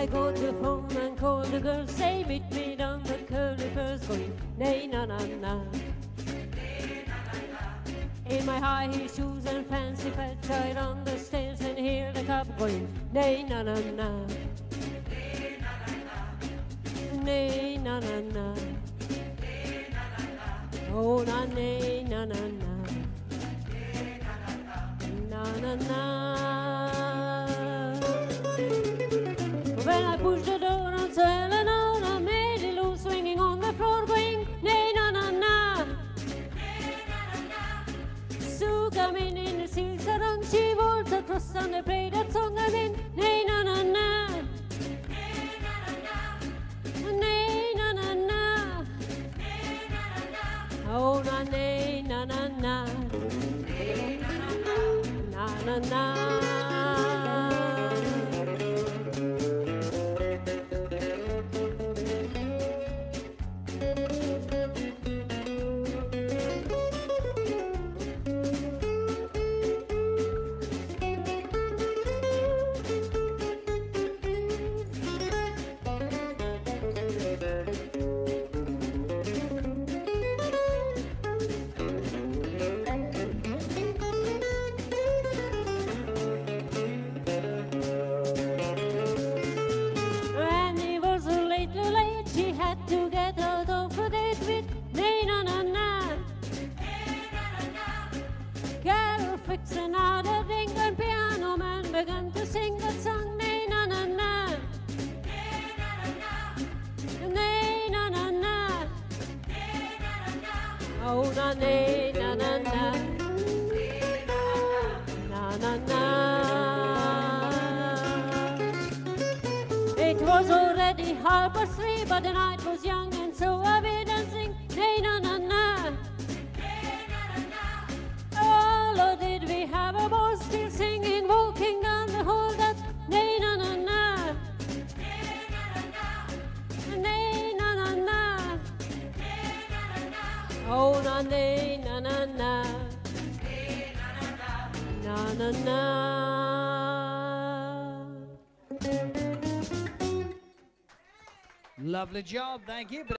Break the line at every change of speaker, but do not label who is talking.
I go to home and call the girls, say meet me down the curly first going, nay na na na. In my high heel shoes and fancy felt right on the stairs and hear the cop going, nay na na na. Nay na na na. Oh na nay na na na. Na na na. Oh na nay na na na. Na na na. Carlo fixed another drink and piano man began to sing that song nay na na na. Nay na na na. Oh na nay na na na. It was already half past three, but the night was young, and so I made dancing. Nay na na na. Oh na na na na. Na na na.
Lovely job, thank you.